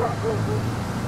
Bravo, bravo.